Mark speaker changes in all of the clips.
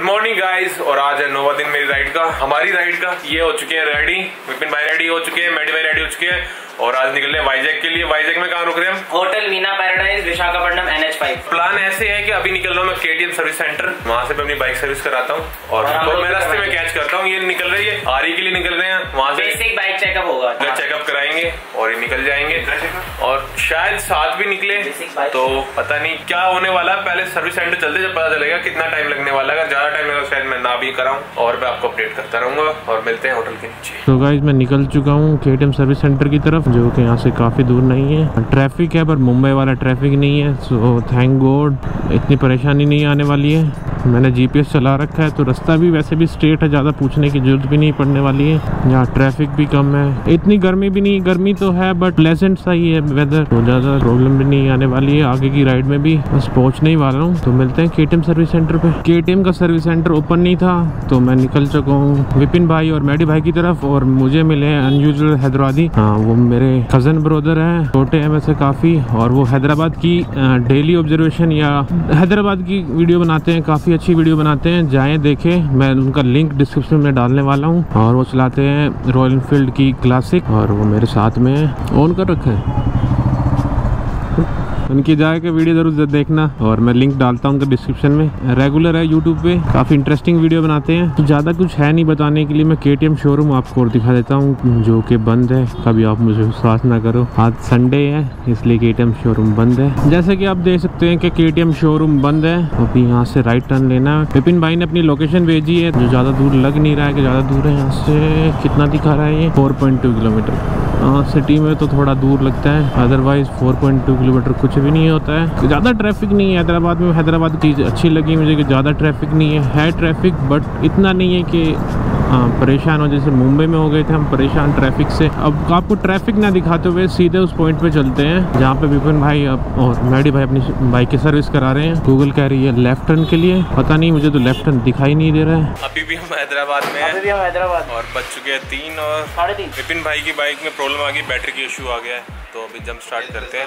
Speaker 1: Good morning guys और आज है नोवा दिन मेरी राइड का। हमारी राइड का ये हो चुके हैं रेडी विपिन भाई रेडी हो चुके हैं मेडी भाई रेडी हो चुके हैं। और आज निकल रहे हैं वाइजैक के लिए। वाइजैक में कहा रुक रहे हैं
Speaker 2: hotel Meena paradise Visakhapatnam N H five
Speaker 1: plan ऐसे है कि अभी निकल रहा हूँ मैं केटीएम सर्विस सेंटर वहाँ से मैं अपनी बाइक सर्विस कराता हूँ। और मैं रास्ते में कैच करता हूँ। ये निकल रही है आरी के लिए निकल रहे हैं। वहाँ से
Speaker 2: बेसिक बाइक चेकअप होगा।
Speaker 1: और ये निकल जाएँगे। और शायद साथ भी निकले तो पता नहीं क्या होने वाला है। पहले सर्विस सेंटर चलते, जब पता चलेगा कितना टाइम लगने वाला है। अगर ज़्यादा टाइम लगेगा, शायद मैं ना भी कराऊं, और मैं आपको अपडेट करता रहूँगा, और मिलते हैं होटल के नीचे।
Speaker 3: तो गाइज़ मैं निकल चुका हूँ के सर्विस सेंटर की तरफ़, जो कि यहाँ से काफ़ी दूर नहीं है। ट्रैफ़िक है, पर मुंबई वाला ट्रैफ़िक नहीं है सो थैंक गॉड इतनी परेशानी नहीं आने वाली है। मैंने जीपीएस चला रखा है तो रास्ता भी वैसे भी स्ट्रेट है, ज़्यादा पूछने की ज़रूरत भी नहीं पड़ने वाली है। यहाँ ट्रैफ़िक भी कम है। इतनी गर्मी भी नहीं, गर्मी तो है बट प्लेजेंट सा ही है वेदर तो ज़्यादा प्रॉब्लम भी नहीं आने वाली है, आगे की राइड में भी। बस पहुँचने ही वाला हूँ। तो मिलते हैं के सर्विस सेंटर पर के का सर्विस सेंटर ओपन नहीं था तो मैं निकल चुका हूँ विपिन भाई और मैडी भाई की तरफ़, और मुझे मिले हैं अनयूजल हैदराबादी। हाँ वो मेरे कज़न ब्रदर हैं, छोटे हैं वैसे काफ़ी, और वो हैदराबाद की डेली ऑब्जर्वेशन या हैदराबाद की वीडियो बनाते हैं काफ़ी। अच्छी वीडियो बनाते हैं। जाएँ, देखें। मैं उनका लिंक डिस्क्रिप्शन में डालने वाला हूँ। और वो चलाते हैं रॉयल इनफील्ड की क्लासिक और वो मेरे साथ में ऑन कर रखे है। उनकी जाके वीडियो ज़रूर देखना और मैं लिंक डालता हूँ डिस्क्रिप्शन में। रेगुलर है यूट्यूब पे। काफ़ी इंटरेस्टिंग वीडियो बनाते हैं। ज़्यादा कुछ है नहीं बताने के लिए मैं के शोरूम आपको और दिखा देता हूँ, जो कि बंद है। कभी आप मुझे विश्वास ना करो। आज संडे है, इसलिए के शोरूम बंद है। जैसे कि आप देख सकते हैं कि के शोरूम बंद है। अभी यहाँ से राइट टर्न लेना। है विपिन भाई ने अपनी लोकेशन भेजी है, जो ज़्यादा दूर लग नहीं रहा है कि ज़्यादा दूर है यहाँ से। कितना दिखा रहा है ये? Four kilometre. हाँ सिटी में तो थोड़ा दूर लगता है। अदरवाइज़ 4.2 किलोमीटर कुछ भी नहीं होता है। ज़्यादा ट्रैफ़िक नहीं है हैदराबाद में। हैदराबाद चीज़ अच्छी लगी मुझे कि ज़्यादा ट्रैफ़िक नहीं है। है ट्रैफ़िक बट इतना नहीं है कि हाँ, परेशान हो जैसे मुंबई में हो गए थे हम परेशान ट्रैफ़िक से। अब आपको ट्रैफ़िक ना दिखाते हुए सीधे उस पॉइंट पे चलते हैं जहाँ पे विपिन भाई अब और मैडी भाई अपनी बाइक की सर्विस करा रहे हैं। गूगल कह रही है लेफ़्ट टर्न के लिए। पता नहीं मुझे तो लेफ़्ट टर्न दिखाई नहीं दे रहा है।
Speaker 1: अभी भी हम हैदराबाद में
Speaker 2: अभी भी हम हैदराबाद
Speaker 1: और बच चुके हैं तीन और
Speaker 2: साढ़े तीन।
Speaker 1: विपिन भाई की बाइक में प्रॉब्लम आ गई बैटरी की इशू आ गया है। तो अभी जंप स्टार्ट करते हैं।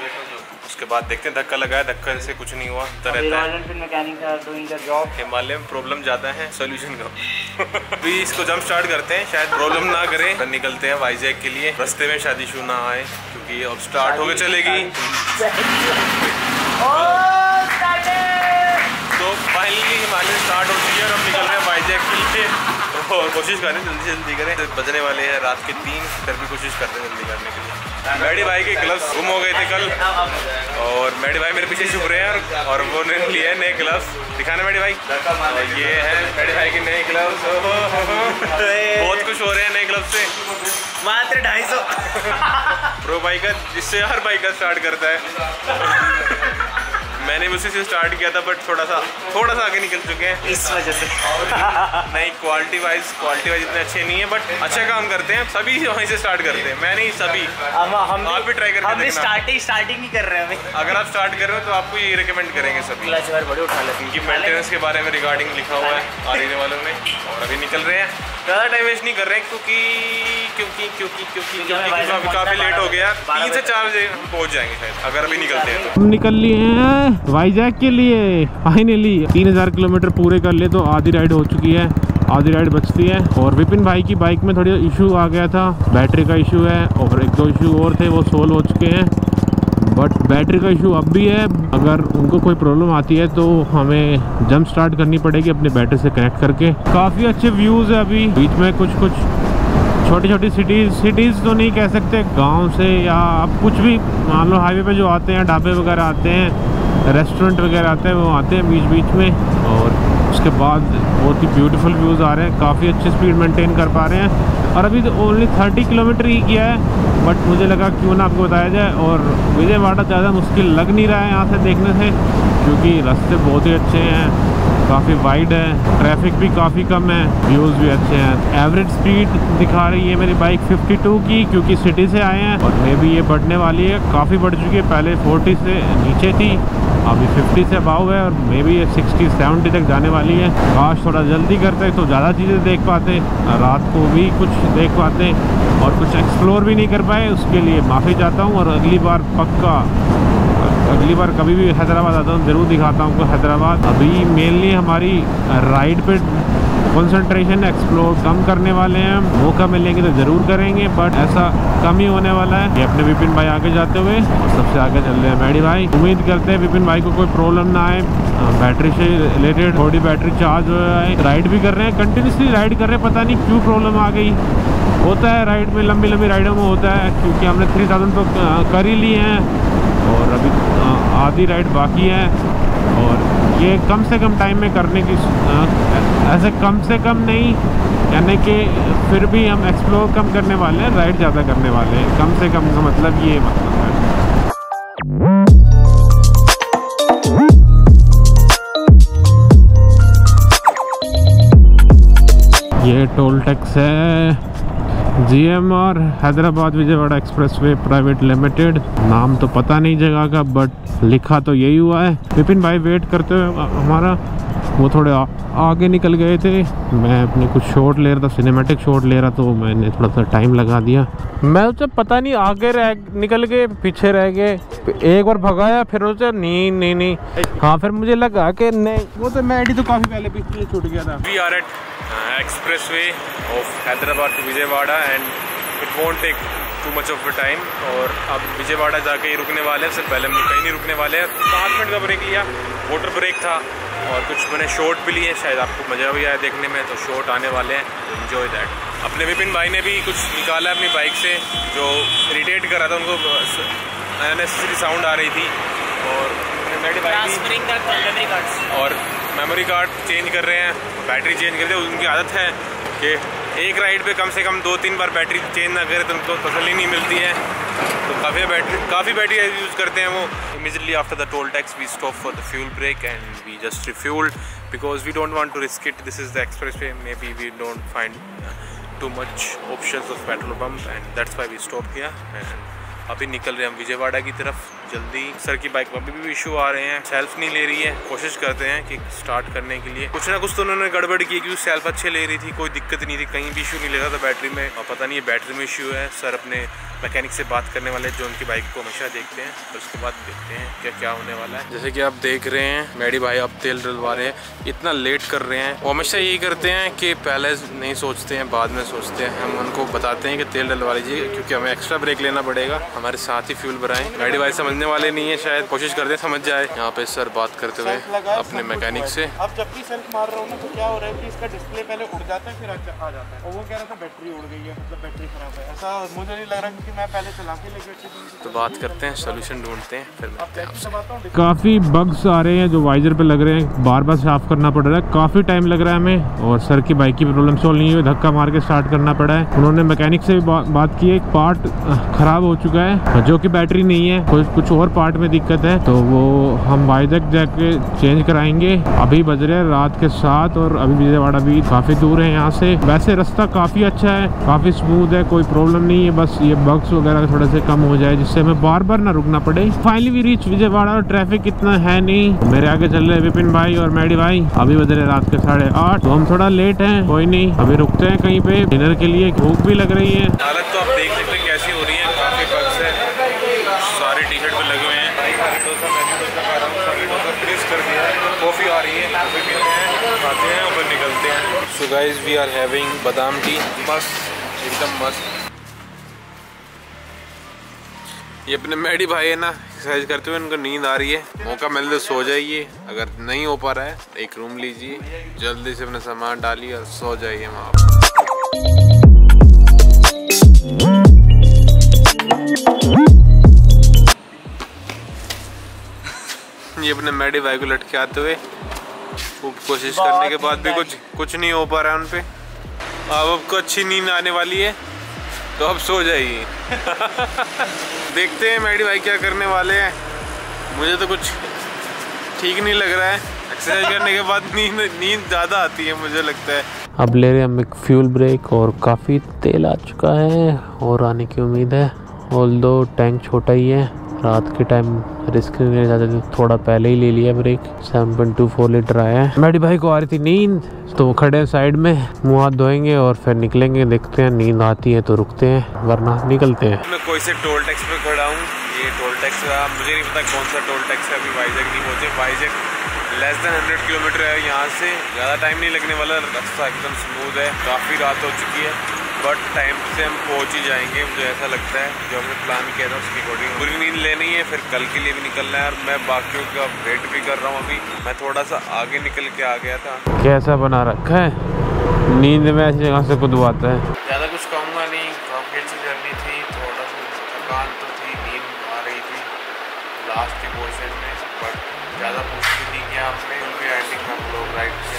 Speaker 1: उसके बाद देखते हैं धक्का लगाया धक्का से कुछ नहीं हुआ तो रहता है। हिमालय में प्रॉब्लम ज़्यादा है सोल्यूशन का अभी इसको जंप स्टार्ट करते हैं शायद प्रॉब्लम ना करे। फिर निकलते हैं वाइजैक के लिए रास्ते में शायद इशू ना आए क्योंकि अब स्टार्ट होकर चलेगी। तो फाइनली हिमालय स्टार्ट हो चुकी है और हम निकल रहे हैं वाइजैक के लिए। तो कोशिश करें जल्दी जल्दी करें। तो बजने वाले हैं रात के तीन फिर भी कोशिश करते हैं जल्दी करने के लिए। मैडी भाई के ग्लव्स गुम हो गए थे कल। और मैडी भाई मेरे पीछे छुप रहे हैं और वो ने लिए नए ग्लव्स दिखाना मैडी भाई। और ये है मैडी भाई के नए ग्लव्स बहुत कुछ हो रहे हैं नए ग्लव्स से।
Speaker 2: मात्र ढाई सौ।
Speaker 1: प्रो बाइकर जिससे हर बाइकर स्टार्ट करता है। मैंने भी उसी से स्टार्ट किया था बट थोड़ा सा थोड़ा सा आगे निकल चुके हैं।
Speaker 2: इस वजह से।
Speaker 1: नहीं क्वालिटी वाइज क्वालिटी वाइज इतने अच्छे नहीं है बट अच्छा काम करते हैं। सभी वहीं से स्टार्ट करते हैं। मैं नहीं सभी।
Speaker 2: हम हम
Speaker 1: आप भी try करके
Speaker 2: हम स्टार्टिंग स्टार्टिंग ही कर रहे हैं
Speaker 1: अगर आप स्टार्ट कर रहे हो तो आपको ये रिकमेंड करेंगे सभी।
Speaker 2: क्लच बड़ी उठा लेती
Speaker 1: इनकी मेंटेनेंस के बारे में रिगार्डिंग लिखा हुआ है। आने वालों में। और अभी निकल रहे हैं। ज़्यादा टाइम वेस्ट नहीं कर रहे क्योंकि क्योंकि क्योंकि क्योंकि क्योंकि काफ़ी लेट हो गया। तीन से चार बजे हम पहुँच जाएँगे शायद अगर अभी निकलते हैं तो।
Speaker 3: हम निकल लिए हैं वाइजैक के लिए फाइनली तीन हज़ार किलोमीटर पूरे कर लिए तो आधी राइड हो चुकी है आधी राइड बचती है। और विपिन भाई की बाइक में थोड़ी इशू आ गया था बैटरी का इशू है और एक दो इशू और थे वो सोल्व हो चुके हैं। बट बैटरी का इशू अब भी है। अगर उनको कोई प्रॉब्लम आती है तो हमें जंप स्टार्ट करनी पड़ेगी अपने बैटरी से कनेक्ट करके। काफ़ी अच्छे व्यूज़ है अभी। बीच में कुछ कुछ छोटी छोटी सिटीज़ सिटीज़ तो नहीं कह सकते। गाँव से या आप कुछ भी। मान लो हाईवे पे जो आते हैं, ढाबे वगैरह आते हैं रेस्टोरेंट वगैरह आते हैं, वो आते हैं बीच बीच में। और उसके बाद बहुत ही ब्यूटीफुल व्यूज़ आ रहे हैं। काफ़ी अच्छी स्पीड मेंटेन कर पा रहे हैं। और अभी तो ओनली थर्टी किलोमीटर ही किया है बट मुझे लगा क्यों ना आपको बताया जाए। और विजयवाड़ा ज़्यादा मुश्किल लग नहीं रहा है यहाँ से देखने से, क्योंकि रास्ते बहुत ही अच्छे हैं, काफ़ी वाइड है ट्रैफ़िक भी काफ़ी कम है व्यूज़ भी अच्छे हैं। एवरेज स्पीड दिखा रही है मेरी बाइक 52 की, क्योंकि सिटी से आए हैं, और मे भी ये बढ़ने वाली है। काफ़ी बढ़ चुकी है, पहले 40 से नीचे थी अभी 50 से अबाव है और मे बी ये 60 70 तक जाने वाली है। काश थोड़ा जल्दी करते तो ज़्यादा चीज़ें देख पाते, रात को भी कुछ देख पाते और कुछ एक्सप्लोर भी नहीं कर पाए, उसके लिए माफ़ी चाहता हूँ और अगली बार पक्का, अगली बार कभी भी हैदराबाद आता हूँ, ज़रूर दिखाता हूँ हैदराबाद। अभी मेनली हमारी राइड पे कंसंट्रेशन एक्सप्लोर कम करने वाले हैं। मौका मिलेंगे तो ज़रूर करेंगे बट ऐसा कम ही होने वाला है। ये अपने विपिन भाई आगे जाते हुए सबसे आगे चल रहे हैं मैडी भाई। उम्मीद करते हैं विपिन भाई को कोई प्रॉब्लम ना आए। बैटरी से रिलेटेड थोड़ी बैटरी चार्ज हो जाए राइड भी कर रहे हैं कंटिन्यूसली राइड कर रहे हैं। पता नहीं क्यों प्रॉब्लम आ गई। होता है राइड में, लंबी लंबी राइडों में होता है, क्योंकि हमने थ्री थाउज़ेंड तो कर ही लिए हैं। और अभी आधी राइड बाकी है। ये कम से कम टाइम में करने की ऐसे कम से कम नहीं, यानी कि फिर भी हम एक्सप्लोर कम करने वाले हैं राइड ज़्यादा करने वाले हैं। कम से कम का मतलब ये मतलब है। ये टोल टैक्स है। GMR Hyderabad Vijayawada expressway private limited. नाम तो पता नहीं जगह का बट लिखा तो यही हुआ है। विपिन भाई वेट करते हुए हमारा वो थोड़े आ, आगे निकल गए थे। मैं अपने कुछ शॉट ले रहा था सिनेमैटिक शॉट ले रहा तो मैंने थोड़ा सा टाइम लगा दिया। मैं उसे पता नहीं आगे रह निकल गए पीछे रह गए। एक बार भगाया फिर उसे नहीं नहीं नहीं। हाँ फिर मुझे लगा कि नहीं वो तो मैं आईडी तो काफ़ी पहले पीछे छूट गया था।
Speaker 1: We are at uh, expressway of Hyderabad to Vijayawada and it won't take too much of a time और अब विजयवाड़ा जाके ही रुकने वाले हैं सिर्फ़ पहले हम कहीं नहीं रुकने वाले हैं पाँच मिनट का ब्रेक लिया वाटर ब्रेक था और कुछ मैंने शॉर्ट भी लिए शायद आपको मज़ा भी आया देखने में तो शॉर्ट आने वाले हैं तो इन्जॉय दैट अपने विपिन भाई ने भी कुछ निकाला अपनी बाइक से जो इरिटेट कर रहा था उनको अननेसेसरी साउंड आ रही थी और और मेमोरी कार्ड चेंज कर रहे हैं, बैटरी चेंज करते हैं, उनकी आदत है कि एक राइड पे कम से कम दो तीन बार बैटरी चेंज ना करें तो उनको तसली नहीं मिलती है। तो काफ़ी बैटरी काफ़ी बैटरी यूज़ करते हैं वो। Immediately after the toll tax we stop for the fuel break and we just refuelled because we don't want to risk it this is the expressway maybe we don't find too much option of petrol pump and that's why we stop किया and अभी निकल रहे हैं हम विजयवाड़ा की तरफ़। जल्दी। Sir की बाइक में अभी भी इशू आ रहे हैं। सेल्फ नहीं ले रही है। कोशिश करते हैं कि स्टार्ट करने के लिए। कुछ ना कुछ तो उन्होंने गड़बड़ की क्योंकि सेल्फ अच्छे ले रही थी। कोई दिक्कत नहीं थी। कहीं भी इशू नहीं ले रहा था बैटरी में। और पता नहीं ये बैटरी में इशू है। सर अपने मैकेनिक से बात करने वाले जो उनकी बाइक को हमेशा देखते हैं। और उसके बाद देखते हैं क्या क्या होने वाला है। जैसे कि आप देख रहे हैं मैडी भाई आप तेल डलवा रहे हैं। इतना लेट कर रहे हैं। वो हमेशा यही करते हैं कि पहले नहीं सोचते हैं, बाद में सोचते हैं। हम उनको बताते हैं कि तेल डलवा लीजिए, क्योंकि हमें एक्स्ट्रा ब्रेक लेना पड़ेगा। हमारे साथ ही फ्यूल भराएँ। मैडी भाई समझने वाले नहीं है शायद कोशिश करते हैं समझ जाए। यहाँ पे सर बात करते हुए अपने मैकेनिक से।
Speaker 4: अब जब भी सेल्फ मार रहा हूँ ना तो क्या हो रहा है कि इसका डिस्प्ले पहले उड़ जाता है फिर आ आ जाता है। और वो कह रहा था बैटरी उड़ गई है मतलब बैटरी खराब है। ऐसा मुझे नहीं लग रहा क्योंकि मैं पहले चला के लेके
Speaker 1: तो बात करते हैं सोल्यूशन ढूंढते हैं फिर मिलते हैं
Speaker 3: काफ़ी बग्स आ रहे हैं जो वाइजर पे लग रहे हैं बार बार साफ़ करना पड़ रहा है। काफ़ी टाइम लग रहा है हमें और सर की बाइक की प्रॉब्लम सॉल्व नहीं हुई धक्का मार के स्टार्ट करना पड़ा है। उन्होंने मैकेनिक से भी बा, बात की है एक पार्ट ख़राब हो चुका है जो कि बैटरी नहीं है कुछ कुछ और पार्ट में दिक्कत है तो वो हम वाइजक जाके चेंज कराएँगे। अभी बज रहे हैं रात के साथ और अभी विजयवाड़ा भी काफ़ी दूर है यहाँ से। वैसे रास्ता काफ़ी अच्छा है, काफ़ी स्मूथ है, कोई प्रॉब्लम नहीं है, बस ये बग्स वगैरह थोड़े से कम हो जाए, जिससे हमें बार बार ना रुकना पड़े। फाइनली वी रीच विजयवाड़ा और ट्रैफ़िक इतना है नहीं। मेरे आगे चल रहे विपिन भाई और मैडी भाई। अभी बज रहे रात के साढ़े आठ तो हम थोड़ा लेट है, कोई नहीं। अभी रुकते हैं कहीं पे। डिनर के लिए भूख भी लग रही है।
Speaker 1: हालत तो आप देख सकते खाते हैं और फिर निकलते हैं। So guys we are having badam tea मस्त, एकदम मस्त। ये अपने मैडी भाई है ना एक्सरसाइज करते हुए उनको नींद आ रही है। मौका मिले तो सो जाइए। अगर नहीं हो पा रहा है एक रूम लीजिए। जल्दी से अपना सामान डालिए और सो जाइए वहाँ पर ये अपने मैडी भाई को लटके आते हुए खूब कोशिश करने के बाद भी कुछ कुछ नहीं हो पा रहा है उन पे अब आपको अच्छी नींद आने वाली है तो अब सो जाइए। देखते हैं मैडी भाई क्या करने वाले हैं। मुझे तो कुछ ठीक नहीं लग रहा है। एक्सरसाइज करने के बाद नींद नींद ज़्यादा आती है मुझे लगता है।
Speaker 3: अब ले रहे हैं हम एक फ्यूल ब्रेक और काफ़ी तेल आ चुका है और आने की उम्मीद है। ऑल दो टैंक छोटा ही है। रात के टाइम रिस्क थोड़ा पहले ही ले लिया ब्रेक 7.24 लीटर आया है। मैडी भाई को आ रही थी नींद तो खड़े हैं साइड में, मुँह हाथ धोएँगे और फिर निकलेंगे, देखते हैं, नींद आती है तो रुकते हैं, वरना निकलते हैं।
Speaker 1: मैं कोई से टोल टैक्स पे खड़ा हूँ, ये टोल टैक्स मुझे नहीं पता कौन सा टोल टैक्स है अभी वाइजैक नहीं पहुँचे। Vizag less than hundred kilometre है यहाँ से, ज़्यादा टाइम नहीं लगने वाला, रास्ता एकदम स्मूथ है, काफ़ी रात हो चुकी है। बट टाइम से हम पहुँच ही जाएँगे मुझे ऐसा लगता है। जो हमने प्लान किया था उसके अकॉर्डिंग पूरी नींद लेनी है फिर कल के लिए भी निकलना है और मैं बाकियों का वेट भी कर रहा हूँ अभी। मैं थोड़ा सा आगे निकल के आ गया था।
Speaker 3: कैसा बना रखा है? नींद में ऐसी जगह से कुदवाता है।
Speaker 1: ज़्यादा कुछ कहूँगा नहीं। काफ़ी अच्छी जर्नी थी थोड़ा सा थकान तो थी नींद आ रही थी लास्ट के पोर्शन में बट ज़्यादा कुछ भी नहीं किया हमने। भी एंडिंग में हम लोग राइड राइट